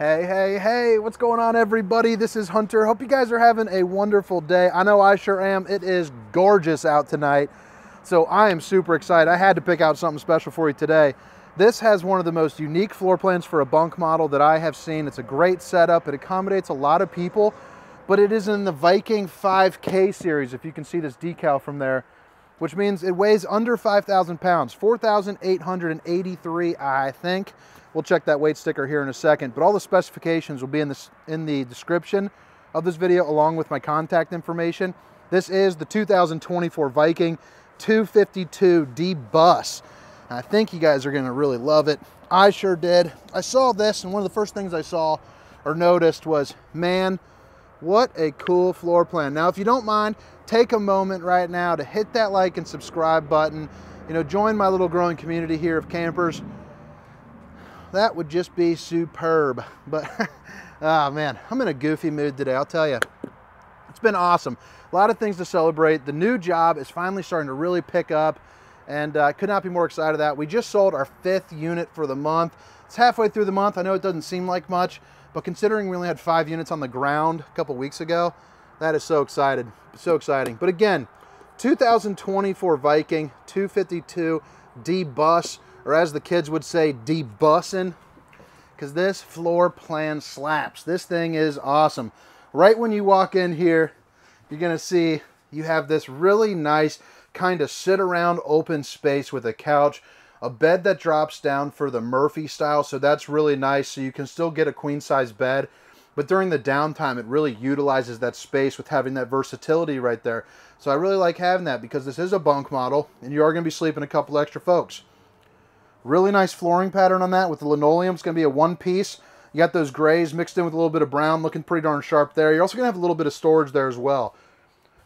Hey, hey, hey, what's going on, everybody? This is Hunter. Hope you guys are having a wonderful day. I know I sure am. It is gorgeous out tonight, so I am super excited. I had to pick out something special for you today. This has one of the most unique floor plans for a bunk model that I have seen. It's a great setup. It accommodates a lot of people, but it is in the Viking 5K series, if you can see this decal from there, which means it weighs under 5,000 pounds, 4,883, I think. We'll check that weight sticker here in a second, but all the specifications will be in, this, in the description of this video along with my contact information. This is the 2024 Viking 252D bus. I think you guys are gonna really love it. I sure did. I saw this and one of the first things I saw or noticed was, man, what a cool floor plan. Now, if you don't mind, take a moment right now to hit that like and subscribe button. You know, join my little growing community here of campers that would just be superb. But, oh man, I'm in a goofy mood today, I'll tell you. It's been awesome. A lot of things to celebrate. The new job is finally starting to really pick up and I uh, could not be more excited that. We just sold our fifth unit for the month. It's halfway through the month. I know it doesn't seem like much, but considering we only had five units on the ground a couple weeks ago, that is so excited, so exciting. But again, 2024 Viking 252 D bus or as the kids would say, debussing, because this floor plan slaps. This thing is awesome. Right when you walk in here, you're to see you have this really nice kind of sit around open space with a couch, a bed that drops down for the Murphy style, so that's really nice. So you can still get a queen size bed, but during the downtime, it really utilizes that space with having that versatility right there. So I really like having that because this is a bunk model and you are going to be sleeping a couple extra folks. Really nice flooring pattern on that with the linoleum. It's going to be a one piece. You got those grays mixed in with a little bit of brown, looking pretty darn sharp there. You're also going to have a little bit of storage there as well.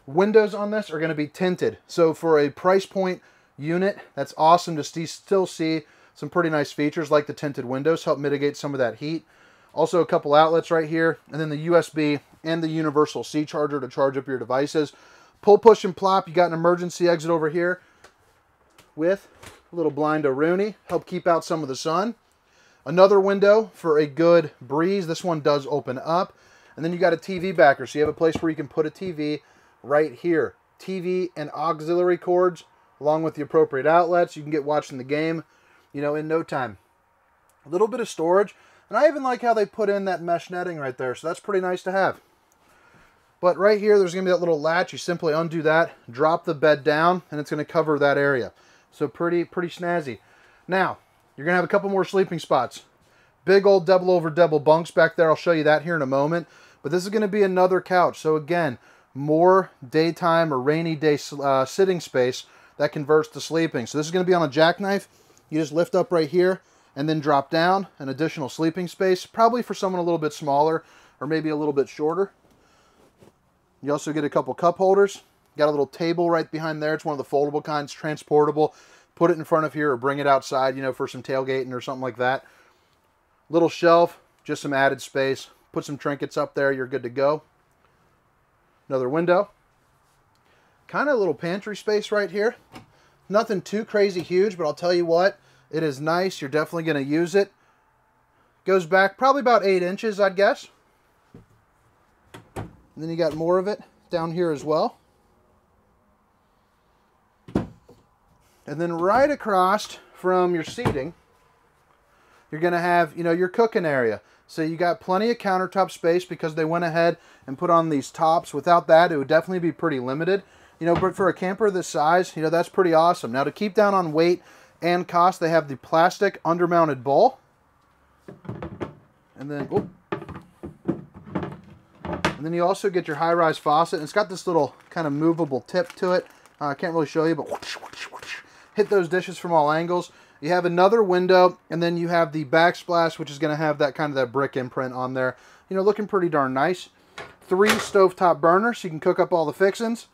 Windows on this are going to be tinted. So for a price point unit, that's awesome to still see some pretty nice features like the tinted windows, help mitigate some of that heat. Also a couple outlets right here, and then the USB and the universal C charger to charge up your devices. Pull, push, and plop. You got an emergency exit over here with a little blind Rooney, help keep out some of the sun. Another window for a good breeze. This one does open up. And then you got a TV backer, so you have a place where you can put a TV right here. TV and auxiliary cords, along with the appropriate outlets. You can get watching the game, you know, in no time. A little bit of storage. And I even like how they put in that mesh netting right there, so that's pretty nice to have. But right here, there's going to be that little latch. You simply undo that, drop the bed down, and it's going to cover that area. So pretty, pretty snazzy. Now, you're going to have a couple more sleeping spots. Big old double over double bunks back there. I'll show you that here in a moment. But this is going to be another couch. So again, more daytime or rainy day uh, sitting space that converts to sleeping. So this is going to be on a jackknife. You just lift up right here and then drop down. An additional sleeping space, probably for someone a little bit smaller or maybe a little bit shorter. You also get a couple cup holders. Got a little table right behind there. It's one of the foldable kinds, transportable. Put it in front of here or bring it outside, you know, for some tailgating or something like that. Little shelf, just some added space. Put some trinkets up there, you're good to go. Another window. Kind of a little pantry space right here. Nothing too crazy huge, but I'll tell you what, it is nice. You're definitely going to use it. Goes back probably about 8 inches, I'd guess. And then you got more of it down here as well. And then right across from your seating, you're going to have, you know, your cooking area. So you got plenty of countertop space because they went ahead and put on these tops. Without that, it would definitely be pretty limited. You know, but for a camper this size, you know, that's pretty awesome. Now to keep down on weight and cost, they have the plastic undermounted bowl. And then, oh, and then you also get your high-rise faucet. And it's got this little kind of movable tip to it. Uh, I can't really show you, but whoosh, whoosh, whoosh hit those dishes from all angles. You have another window, and then you have the backsplash, which is going to have that kind of that brick imprint on there. You know, looking pretty darn nice. Three stovetop burners, so you can cook up all the fixings.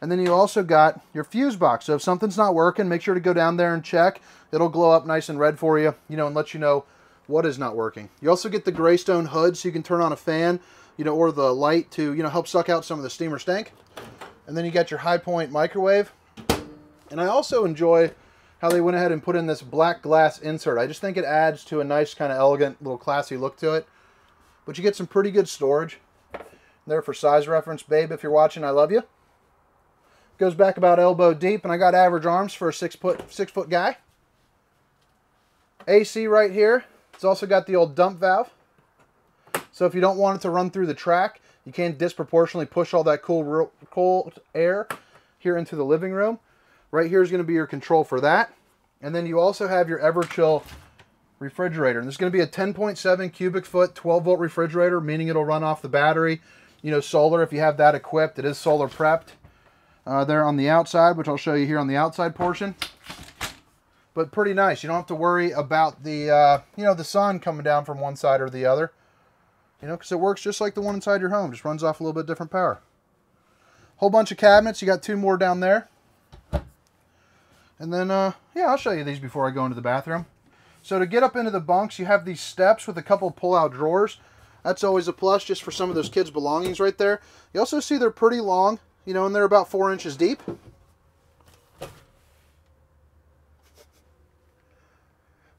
And then you also got your fuse box. So if something's not working, make sure to go down there and check. It'll glow up nice and red for you, you know, and let you know what is not working. You also get the Greystone hood, so you can turn on a fan, you know, or the light to, you know, help suck out some of the steamer stank. And then you got your Highpointe microwave. And I also enjoy how they went ahead and put in this black glass insert. I just think it adds to a nice kind of elegant little classy look to it. but you get some pretty good storage. There for size reference, babe, if you're watching, I love you. Goes back about elbow deep, and I got average arms for a six foot six foot guy. AC right here. It's also got the old dump valve. So if you don't want it to run through the track, you can disproportionately push all that cool cold air here into the living room. Right here is going to be your control for that. And then you also have your Everchill refrigerator. And this is going to be a 10.7 cubic foot, 12 volt refrigerator, meaning it'll run off the battery. You know, solar, if you have that equipped, it is solar prepped. Uh, there on the outside, which I'll show you here on the outside portion. But pretty nice. You don't have to worry about the, uh, you know, the sun coming down from one side or the other. You know, because it works just like the one inside your home. Just runs off a little bit different power. Whole bunch of cabinets. You got two more down there. And then, uh, yeah, I'll show you these before I go into the bathroom. So to get up into the bunks, you have these steps with a couple pull-out drawers. That's always a plus just for some of those kids' belongings right there. You also see they're pretty long, you know, and they're about four inches deep.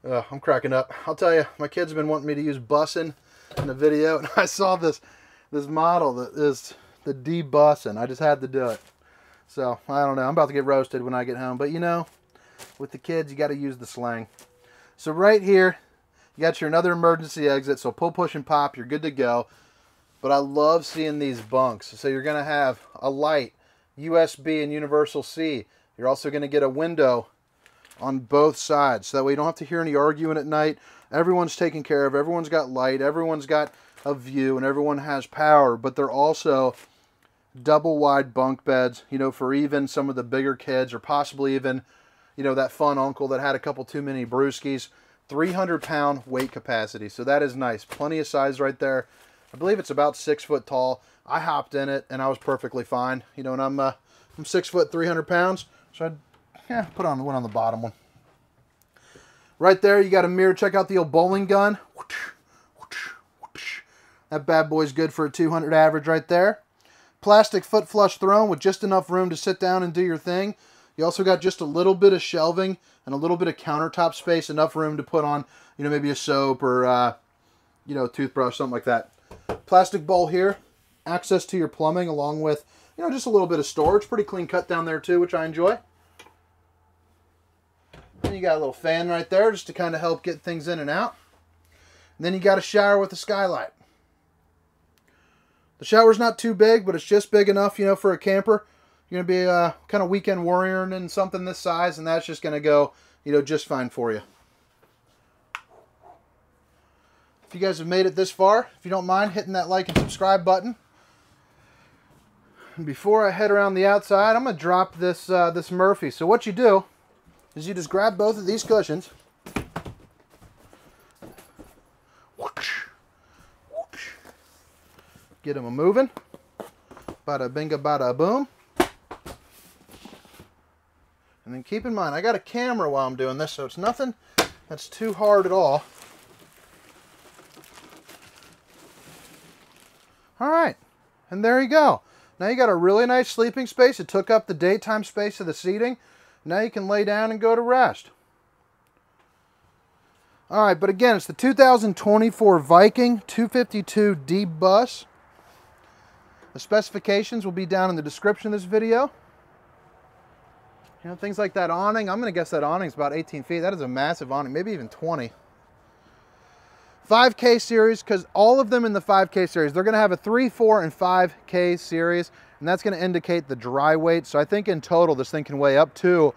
Uh, I'm cracking up. I'll tell you, my kids have been wanting me to use bussin in the video, and I saw this this model that is the D bussin. I just had to do it. So I don't know. I'm about to get roasted when I get home, but you know, with the kids, you got to use the slang. So right here, you got your another emergency exit. So pull, push, and pop. You're good to go. But I love seeing these bunks. So you're going to have a light, USB, and universal C. You're also going to get a window on both sides. So that way you don't have to hear any arguing at night. Everyone's taken care of. Everyone's got light. Everyone's got a view. And everyone has power. But they're also double wide bunk beds, you know, for even some of the bigger kids or possibly even, you know, that fun uncle that had a couple too many brewskis. 300 pound weight capacity. So that is nice. Plenty of size right there. I believe it's about six foot tall. I hopped in it and I was perfectly fine. You know, and I'm, uh, I'm six foot, 300 pounds. So I'd, yeah, put on the one on the bottom one. Right there, you got a mirror. Check out the old bowling gun. That bad boy's good for a 200 average right there. Plastic foot flush throne with just enough room to sit down and do your thing. You also got just a little bit of shelving and a little bit of countertop space, enough room to put on, you know, maybe a soap or, uh, you know, toothbrush, something like that. Plastic bowl here, access to your plumbing along with, you know, just a little bit of storage. Pretty clean cut down there too, which I enjoy. And you got a little fan right there just to kind of help get things in and out. And then you got a shower with a skylight. The shower's not too big, but it's just big enough, you know, for a camper. You're going to be uh, kind of weekend warrior in something this size, and that's just going to go, you know, just fine for you. If you guys have made it this far, if you don't mind hitting that like and subscribe button. And before I head around the outside, I'm going to drop this, uh, this Murphy. So what you do is you just grab both of these cushions. Get them a moving. Bada binga bada boom. And then keep in mind, I got a camera while I'm doing this, so it's nothing that's too hard at all. All right, and there you go. Now you got a really nice sleeping space. It took up the daytime space of the seating. Now you can lay down and go to rest. All right, but again, it's the 2024 Viking 252D bus. The specifications will be down in the description of this video. You know, things like that awning. I'm going to guess that awning is about 18 feet. That is a massive awning, maybe even 20. 5K series, because all of them in the 5K series, they're going to have a 3, 4, and 5K series, and that's going to indicate the dry weight. So I think in total, this thing can weigh up to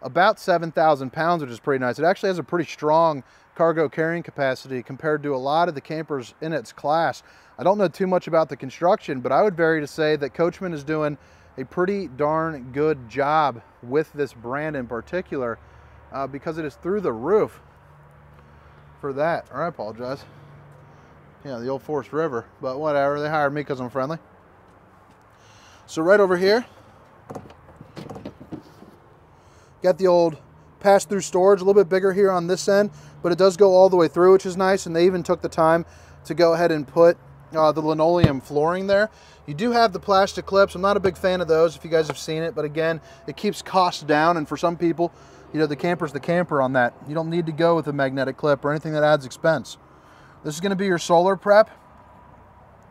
about 7,000 pounds, which is pretty nice. It actually has a pretty strong cargo carrying capacity compared to a lot of the campers in its class. I don't know too much about the construction, but I would vary to say that Coachmen is doing a pretty darn good job with this brand in particular uh, because it is through the roof for that. Or I apologize. Yeah, the old Forest River, but whatever. They hired me because I'm friendly. So right over here, got the old pass-through storage, a little bit bigger here on this end, but it does go all the way through, which is nice. And they even took the time to go ahead and put uh, the linoleum flooring there. You do have the plastic clips. I'm not a big fan of those if you guys have seen it, but again, it keeps costs down. And for some people, you know, the camper's the camper on that. You don't need to go with a magnetic clip or anything that adds expense. This is going to be your solar prep.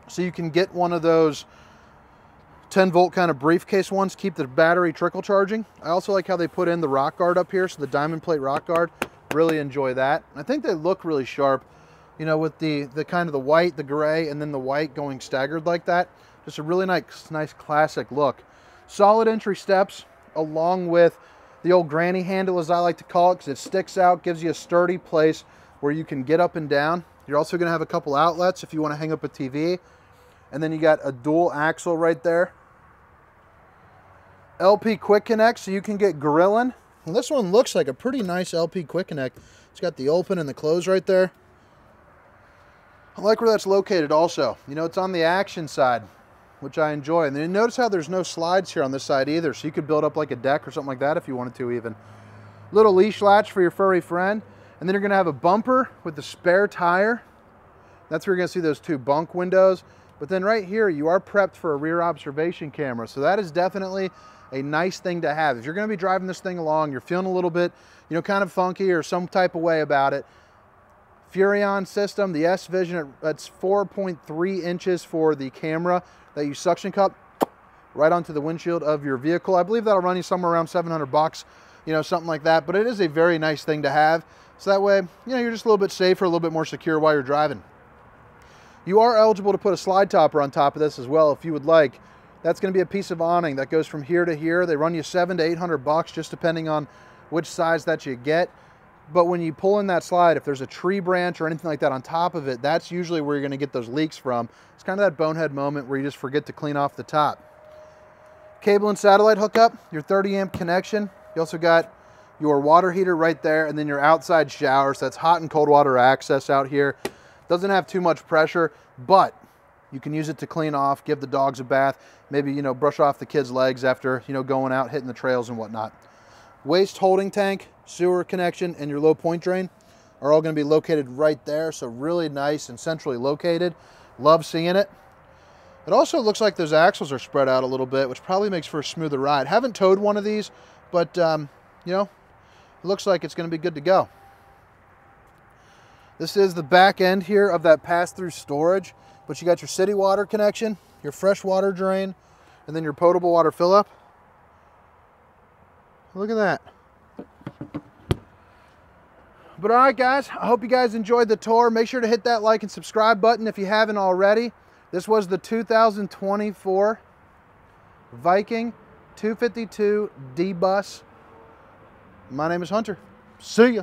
So you can get one of those 10 volt kind of briefcase ones, keep the battery trickle charging. I also like how they put in the rock guard up here, so the diamond plate rock guard. Really enjoy that. I think they look really sharp, you know, with the, the kind of the white, the gray, and then the white going staggered like that. Just a really nice, nice classic look. Solid entry steps along with the old granny handle, as I like to call it, because it sticks out, gives you a sturdy place where you can get up and down. You're also gonna have a couple outlets if you wanna hang up a TV. And then you got a dual axle right there. LP Quick Connect, so you can get grilling. And this one looks like a pretty nice LP Quick Connect. It's got the open and the close right there. I like where that's located also. You know, it's on the action side which I enjoy. And then notice how there's no slides here on this side either, so you could build up like a deck or something like that if you wanted to even. Little leash latch for your furry friend. And then you're gonna have a bumper with the spare tire. That's where you're gonna see those two bunk windows. But then right here, you are prepped for a rear observation camera. So that is definitely a nice thing to have. If you're gonna be driving this thing along, you're feeling a little bit, you know, kind of funky or some type of way about it, Furrion system, the S Vision, it's 4.3 inches for the camera that you suction cup right onto the windshield of your vehicle. I believe that'll run you somewhere around 700 bucks, you know, something like that. But it is a very nice thing to have. So that way, you know, you're just a little bit safer, a little bit more secure while you're driving. You are eligible to put a slide topper on top of this as well if you would like. That's going to be a piece of awning that goes from here to here. They run you seven to 800 bucks just depending on which size that you get. But when you pull in that slide, if there's a tree branch or anything like that on top of it, that's usually where you're gonna get those leaks from. It's kind of that bonehead moment where you just forget to clean off the top. Cable and satellite hookup, your 30 amp connection. You also got your water heater right there and then your outside shower. So that's hot and cold water access out here. Doesn't have too much pressure, but you can use it to clean off, give the dogs a bath, maybe, you know, brush off the kids' legs after, you know, going out, hitting the trails and whatnot. Waste holding tank, sewer connection, and your low point drain are all going to be located right there. So really nice and centrally located. Love seeing it. It also looks like those axles are spread out a little bit, which probably makes for a smoother ride. Haven't towed one of these, but um, you know, it looks like it's going to be good to go. This is the back end here of that pass-through storage, but you got your city water connection, your fresh water drain, and then your potable water fill-up. Look at that. But all right, guys, I hope you guys enjoyed the tour. Make sure to hit that like and subscribe button if you haven't already. This was the 2024 Viking 252 D-Bus. My name is Hunter. See ya.